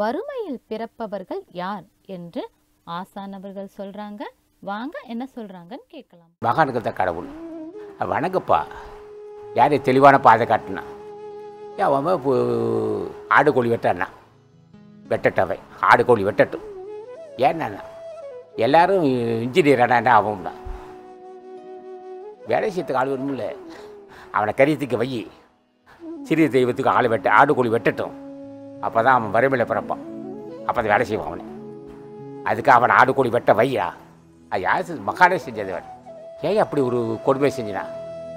வறுமையில் பிறப்பவர்கள் யார் என்று ஆசானவர்கள் சொல்றாங்க. வாங்க என்ன சொல்றாங்கன்னு கேட்கலாம். மகானுக்கு தான் கடவுள். வணக்கப்பா வணங்கப்பா. யார் தெளிவான பாதை காட்டினா? அவன் இப்போ ஆடு கோழி வெட்டானா வெட்டட்டவன். ஆடு கோழி வெட்டட்டும். ஏன்னா எல்லாரும் இன்ஜினியர் ஆனா அவன் தான். வேலை செய்யறதுக்கு ஆள் வேணும்ல அவனை கரியத்துக்கு வை சிறிய தெய்வத்துக்கு ஆள் வெட்ட ஆடு கோழி வெட்டட்டும். அப்போ தான் அவன் வறுமையில் பிறப்பான். அப்போ அதை வேலை செய்வான் அவனை. அதுக்கு அவன் ஆடு கூடி வெட்ட வையா? அது யார் செஞ்சது? மகானே ஏன் அப்படி ஒரு கொடுமை செஞ்சினா?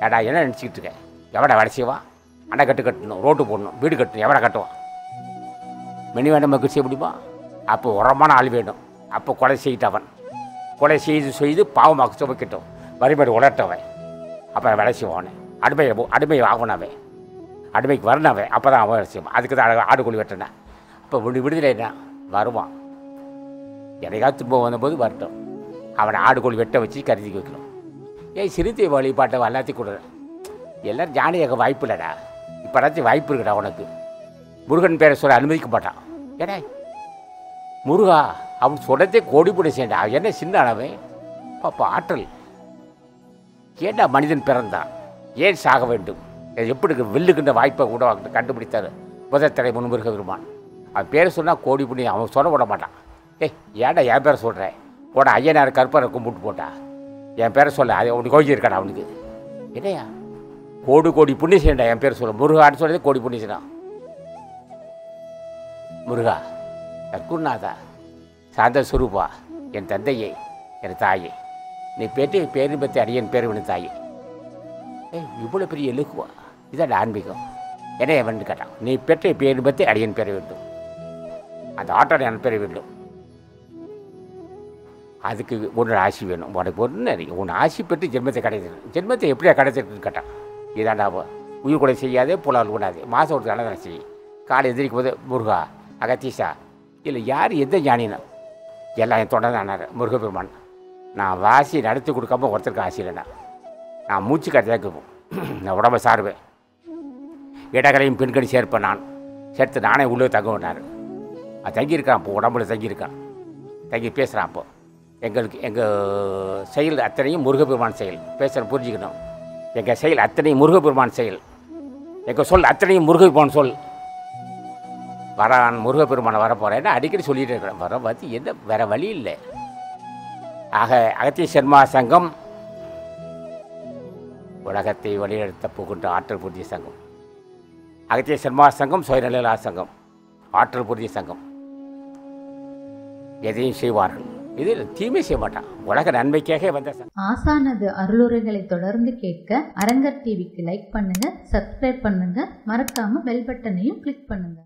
ஏடா என்ன நினச்சிக்கிட்டு இருக்கேன் எவடா வேலை செய்வான் அணை கட்டு கட்டணும் ரோட்டு போடணும் வீடு கட்டணும் எவடா கட்டுவான்? மினி வேண்டாம் மகிழ்ச்சி செய்ய முடியுமா? அப்போ உரமான ஆள் வேணும். அப்போ கொலை செய்யிட்டவன் கொலை செய்து செய்து பாவமாக சுமைக்கட்டும் வறுமையோடு உலர்த்தவன். அப்போ வேலை செய்வான் அடிமையை அடிமையை ஆகணவன் அடிமைக்கு அவன். அப்போ தான் அவன் வேலை அதுக்கு தான் ஆடு கோழி வெட்டினேன். அப்போ விடு விடுதலைன்னா வருவான். என்னைக்காவது திரும்ப வந்தபோது வரட்டும். அவனை ஆடு கோழி வெட்ட வச்சு கருதி வைக்கணும். ஏன் சிறுத்தை வழிபாட்டை எல்லாத்தையும் கொடுறேன் எல்லோரும் ஜானியாக வாய்ப்பு இல்லைடா. இப்போ எல்லாத்தையும் வாய்ப்பு இருக்குடா உனக்கு. முருகன் பேரை சொல்ல அனுமதிக்க மாட்டான். ஏடா முருகா அவன் சொல்றதே கோடி போட செய்யண்டா அவன் என்ன சின்ன அளவன் பாப்பா ஆற்றல். ஏண்டா மனிதன் பிறந்தான்? ஏன் சாக வேண்டும்? எப்படி இருக்கு? வெல்லுகின்ற வாய்ப்பை கூட கண்டுபிடித்தார். முதத்தடை முன்முருக பெருமான் அவன் பேரை சொன்னால் கோடி புண்ணியம். அவன் சொல்ல விட மாட்டான். ஏய் ஏன்டா என் பேரை சொல்கிறேன் உட ஐயனார் கருப்பரை கும்பிட்டு போட்டா. என் பேரை சொல்ல அது அவனுக்கு கோயில் இருக்காடா அவனுக்கு? என்னையா? கோடி கோடி புண்ணி செய்யண்டா என் பேர் சொல்ல. முருகான்னு சொல்கிறது கோடி புண்ணி செய்யணும் முருகா கற்குநாதா சாந்த சுரூபா என் தந்தையே என் தாயே. நீ பேட்டு பேரின்பத்தை அடியன் பேர் வின தாயே. ஏய் இவ்வளோ பெரிய எழுக்குவா இதான் ஆன்மீகம். என்ன வந்து கேட்டான். நீ பெற்ற பேரின்பத்தை அடியன் பெற வேண்டும். அந்த ஆட்டோட எனக்கு பெற வேண்டும். அதுக்கு ஒன்று ஆசி வேணும். உனக்கு ஒன்று உன் ஆசி பெற்று ஜென்மத்தை கிடைச்சிருக்கு ஜென்மத்தை எப்படியா கிடைச்சிருக்குன்னு கேட்டான். இதாண்டா உயிர் கொலை செய்யாதே புலால் கூடாது மாதம் ஒரு தடவை செய் காலை எதிரிக்கும் போது முருகா அகத்தீஷா. இல்லை யார் எந்த ஞானினா? எல்லாம் என் தொண்டை தானார். முருகப்பெருமான். நான் வாசி நடத்தி கொடுக்காம ஒருத்தருக்கு ஆசை இல்லைண்ணா நான் மூச்சு கடையாக்கும் நான் உடம்பை சாருவேன். இடகரையும் பெண்கணி சேர்ப்பேன் நான் சேர்த்து நானே உள்ளே தங்குவேனார். அது தங்கியிருக்கான் இப்போ உடம்புல தங்கியிருக்கான். தங்கி பேசுகிறான் அப்போ எங்களுக்கு எங்கள் செயல் அத்தனையும் முருகப்பெருமான் செயல். பேசுகிற புரிஞ்சுக்கணும். எங்கள் செயல் அத்தனையும் முருகப்பெருமான் செயல். எங்கள் சொல் அத்தனையும் முருகப்பெருமான் சொல். வரான் முருகப்பெருமானை வர போகிறேன்னு அடிக்கடி சொல்லிகிட்டு இருக்கிறேன். வர பார்த்து என்ன? வேற வழி இல்லை. ஆக அகத்திய சர்மா சங்கம் உலகத்தை வழிநடத்த போகின்ற ஆற்றல் புதிய சங்கம். அகத்திய சர்மா சங்கம் சுயநலா சங்கம் ஆற்றல் புரிய சங்கம். எதையும் செய்வார்கள். இதில் தீமை செய்ய மாட்டான். உலக நன்மைக்காக வந்த ஆசானது அருளுரைகளை தொடர்ந்து கேட்க அரங்கர் டிவிக்கு லைக் பண்ணுங்க சப்ஸ்கிரைப் பண்ணுங்க. மறக்காம பெல் பட்டனையும் கிளிக் பண்ணுங்க.